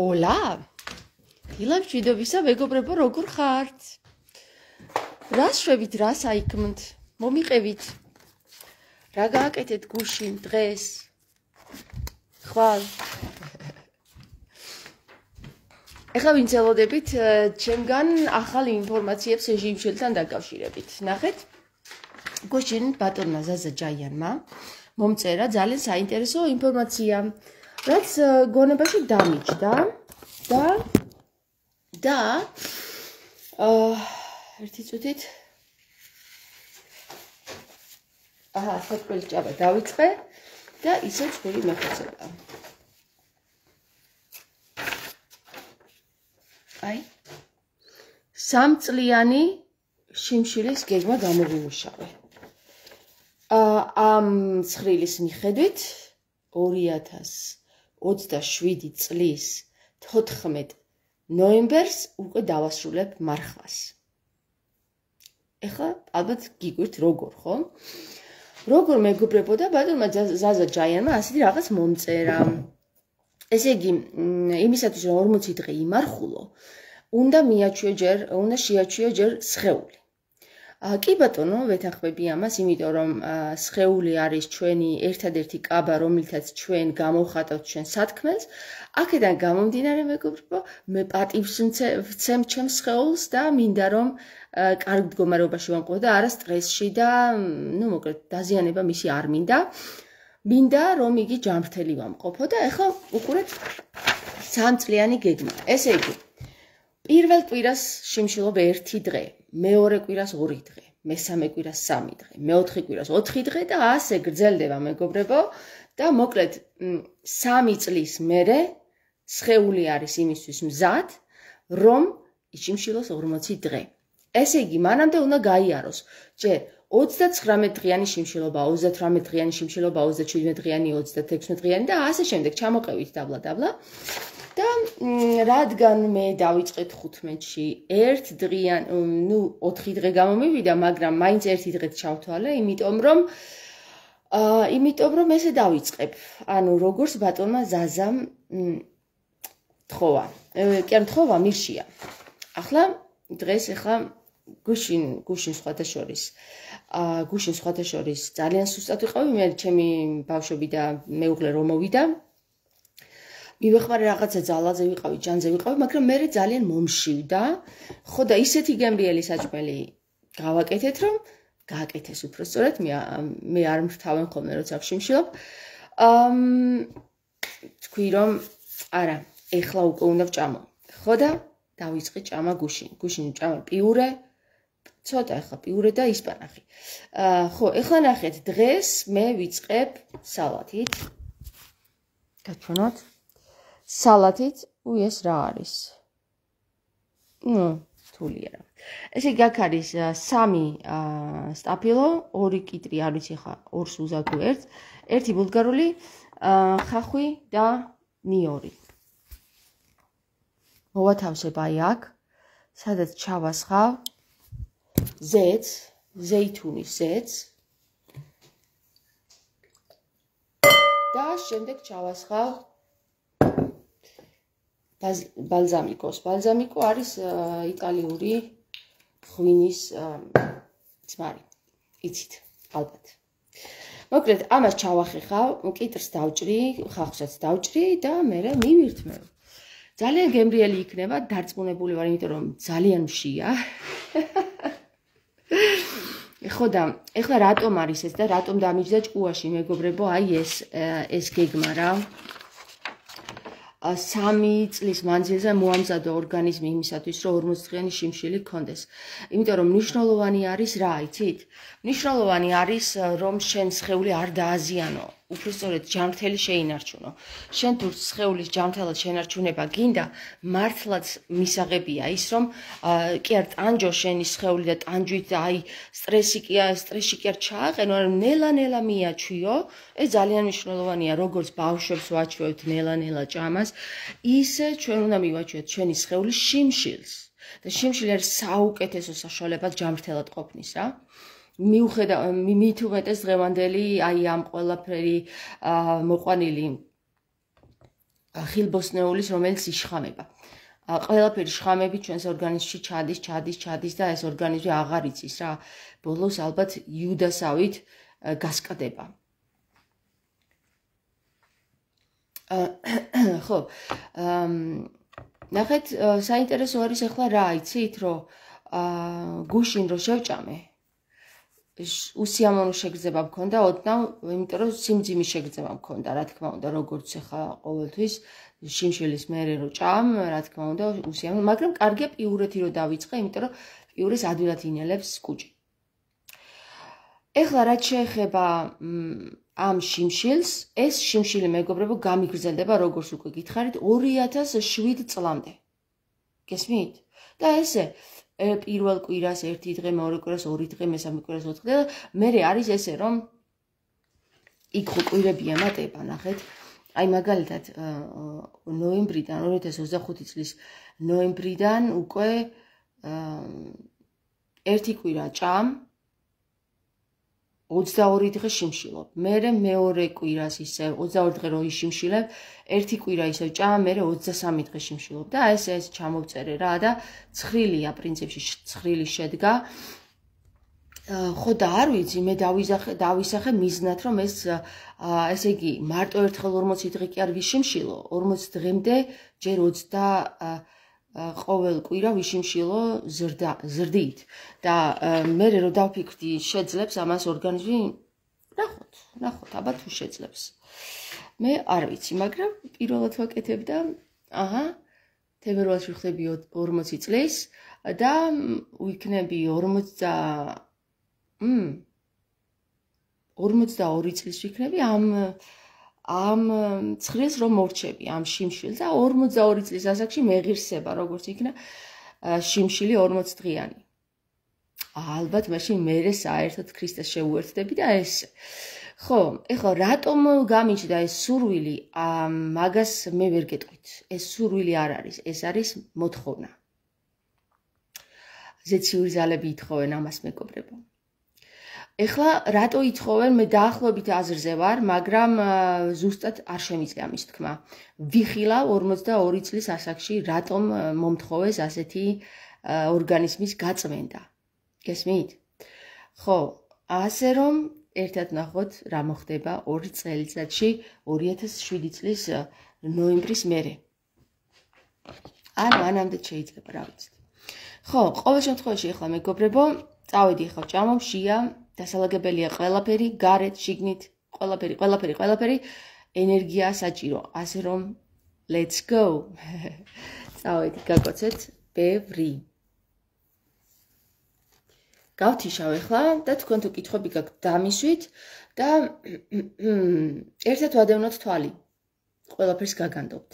ოლა? დილავ ჭიდობისა მეგობრებო როგორ ხართ? რა შვებით რა საიქმნთ მომიყევით? რა გააკეთეთ გუშინ დღეს? ხვალ. ეხლა ვინ ცელოდებით ჩემგან ახალი ინფორმაციებს ეჟიმშელთან დაკავშირებით. ნახეთ. გუშინ ბატონმა ზაზა ჯაიანმა მომწერა ძალიან საინტერესო ინფორმაცია რაც გონებაში დამიჯდა და და აა ერთი წუთით აჰა საფრთხე ჭაბა დავიწყე და ისე ჩვენი მეხოცება. აი. სამწლიანი შიმშილის გეგმა გამოგვიმუშავე აა ამ ცხრილის მიხედვით 2000 27 წლის 14 ნოემბერს უკვე დავასრულებ მარხვას. ეხლა ალბათ გიგვირთ როგორ, ხო? როგორ მეგობრებოდა ბატონმა ზაზა ჯაიანმა ასეთი რაღაც მომწერა. ესე იგი, იმისათვის რომ 40 დღე იმარხულო, უნდა მიაჩვიო ჯერ, უნდა შეაჩვიო ჯერ სხეული. კი ბატონო, ვეთანხმები ამას, იმიტომ რომ სხეული არის ჩვენი ერთადერთი კაბა, რომლითაც ჩვენ გამოვხატავთ ჩვენ სათქმელს. აქედან გამომდინარე, მეგობრებო, მე პატივს ვცემ ჩემს სხეულს და მინდა რომ კარგ მდგომარეობაში ვამყო და არა სტრესში და, ну, მოკლედ, დაზიანება მისი არ მინდა. მინდა რომ იგი ჯანმრთელი ვამყოფო და ეხლა უყურეთ სამწლიანი გეგმა. ესე იგი, პირველ კვირას შიმშილობ 1 დღე, მეორე კვირას 2 დღე, მესამე კვირას 3 დღე, მეოთხე კვირას 4 დღე და ასე გრძელდება, მეგობრებო. და მოკლედ 3 წლის მერე სხეული არის იმისთვის მზად, რომ შიმშილოს 40 დღე. ესე იგი, მანამდე უნდა გაიაროს, ჯერ 39 დღიანი შიმშილობა, 38 დღიანი შიმშილობა, 37 დღიანი, 36 დღიანი და ასე შემდეგ ჩამოყევით დაბლა-დაბლა. და რადგან მე დავიწყეთ 15-ში, ერთ დღიან, ну, 4 დღე გამომივიდა, მაგრამ მაინც ერთი დღეც ჩავთვალე, იმიტომ რომ აა, იმიტომ რომ ესე დავიწყებ. ანუ როგორც ბატონმა ზაზამ თხოვა. კი არ თხოვა, მირშია. ახლა დღეს ახლა გუშინ, გუშინ სხვათა შორის. აა, გუშინ სხვათა შორის ძალიან სუსტად ვიყავი, მე ჩემი ბავშვები და მეუღლე რომ მოვიდა, მივეხმარე რაღაცა ძალაზე ვიყავი, ჯანზე ვიყავი, მაგრამ მე ძალიან მომშივდა. ხო და ისეთი გემრიელი საჭმელი გავაკეთეთ, რომ გააკეთეს უფრო სწორად, მე მე არ მრთავენ ხოლმე როცა ვშიმშილობ. ამ თქვი რომ არა, ეხლა უკვე უნდა ვჭამო. ხო და დავიწყე ჭამა გუშინ. გუშინ ჭამა პიურე. ცოტა ეხლა პიურე და ისპანახი. აა ხო, ეხლა ნახეთ, დღეს მე ვიწყებ სალათით. გაჩვენოთ. სალათით, უი ეს რა არის? ნუ, თულია რა. ესე იგი აქ არის სამი სტაფილო, ორი კიტრი არის ხა ორს უზადო ერთ, ერთი ბულგარული ხახვი და ნიორი. მოვათავსებ აი აქ, სადაც ჩავასხავ ზეც, ზეითუნის ზეც. და შემდეგ ჩავასხავ ბალზამიკოს. ბალზამიკო არის იტალიური ღვინის ძმარი. იცით, ალბათ. მოკლედ, ამას ჩავახეხავ, კიტრს დავჭრი, ხახსაც დავჭრი და მე მივირთმევ. ძალიან გემრიელი იქნება, დარწმუნებული ვარ, იმიტომ რომ ძალიან მშია. ხო და ეხლა რატომ არის ეს და რატომ დამიჯდა ჭკუაში, მეგობრებო, აი ეს ეს გეგმა რა. სამი წლის მანძილზე მოამზადა ორგანიზმი იმისათვის, რომ 40 დღიანი შიმშილი გქონდეს. იმიტომ რომ მნიშვნელოვანი არის რა, იცით? მნიშვნელოვანი არის, რომ შენ სხეული არ დააზიანო. უბრალოდ ჯანმრთელი შეინარჩუნო. შენ თუ სხეულის ჯანმრთელად შენარჩუნება გინდა, მართლაც მისაღებია ის, რომ კი არ ტანჯო შენი სხეული და ტანჯვით აი სტრესი კი არ სტრესი კი არ ჩააყენო, მაგრამ ნელა-ნელა მიაჩვიო. ეს ძალიან მნიშვნელოვანია, როგორც ბავშვებს ვაჩვევთ ნელა-ნელა ჭამას, ისე ჩვენ უნდა მივაჩვიოთ ჩვენი სხეულის შიმშილს. და შიმშილი არის საუკეთესო საშუალება ჯანმრთელად ყოფნის, რა. მიუხედა მით უმეტეს დღევანდელი აი ამ ყველაფერი მოყვანილი ხილბოსნეულის რომელიც იშხამება. ყველაფერი შხამები ჩვენს ორგანიზმში ჩადის, ჩადის, ჩადის და ეს ორგანიზმი აღარ იცის რა. ბოლოს ალბათ იუდასავით გასკდება. ხო. ნახეთ, საინტერესო არის ახლა რა, იცით, რომ აა გუშინ რო შევჭამე უსიამოვნო შეგრძნება მქონდა ოდნავ, იმიტომ რომ სიმძიმის შეგრძნება მქონდა, რა თქმა უნდა, როგორც ახლა ყოველთვის შიმშილის მერე რო ჭამ, რა თქმა უნდა, უსიამოვნო, მაგრამ კარგია პიურეთი რო დავიწყე, იმიტომ რომ პიურეს ადვილად ინელებს კუჭი. ეხლა რაც შეეხება ამ შიმშილს, ეს შიმშილი მეგობრებო გამიგრძელდება, როგორც უკვე გითხარით, 2007 წლამდე. გესმით? და ესე პირველ კვირას ერთი დღე, მეორე კვირას ორი დღე, მესამე კვირას ოთხი დღე მე არის ესე რომ იქ ხო კვირები ემატება, ნახეთ. აი მაგალითად ნოემბრიდან 2025 წლის ნოემბრიდან უკვე ერთი კვირა ჭამ 22 დღე შიმშილობ. მე მეორე კვირას ისე 22 დღე რო იშიმშილებ, ერთი კვირა ისე ჭამ, მე 23 დღე შიმშილობ და ეს ეს ჩამოვწერე რა და ცხრილია პრინციპში ცხრილი შედგა. ხო და არ ვიცი, მე დავიზახე, დავისახე მიზნად, რომ ეს ესე იგი მარტო ერთხელ 40 დღე კი არ ვიშიმშილო, 40 დღემდე ჯერ 20 ყოველ კვირა ვიშიმშილო ზრდა ზრდით. და მე რო დავფიქრდი შეძლებს ამას ორგანიზმი? ნახოთ ნახოთ აბა თუ შეძლებს. მე არ ვიცი მაგრამ პირველად ვაკეთებ და აჰა თებერვალში ხდები 40 წლის და ვიქნები 40 მ 42 წლის ვიქნები ამ ამ ცხრილს რომ მორჩები ამ შიმშილს და 42 წლის ასაკში მეღირსება როგორც იქნა შიმშილი 40 დღიანი. ალბათ მაშინ მე საერთოდ ქრისტეს შეუერთდები და ეს ხო, ეხლა რატომ გამიჩნდა ეს სურვილი? მაგას მე ვერ გეტყვით. ეს სურვილი არ არის, ეს არის მოთხოვნა. ზეციური ზალები ითხოვენ ამას მეკობრებო. ეხლა რატო ითხოვენ მე დაახლოებით აზრზე ვარ მაგრამ ზუსტად არ შემიძლია მის თქმა. ვიხილა 42 წლის ასაკში რატომ მომთხოვეს ასეთი ორგანიზმის გაწმენდა? გესმით? ხო ასე რომ ერთად ნახოთ რა მოხდება 2 წელიწადში 2007 წლის ნოემბრის მერე. ან მანამდე შეიძლება რა ვიცით ხო ყოველ შემთხვევაში ახლა მეგობრებო წავედი ახლა ჭამობშია დასალაგებელია ყველაფერი, გარეთ, შიგნით, ყველაფერი, ყველაფერი, ყველაფერი ენერგია საჭირო. ასე რომ let's go. წავედი, გაკოცეთ ბევრი. გავთიშავ ახლა და თქვენ თუ კითხები გაქვთ დამისვით და ერთად ვადევნოთ თვალი. ყველაფერს გაგანდობთ.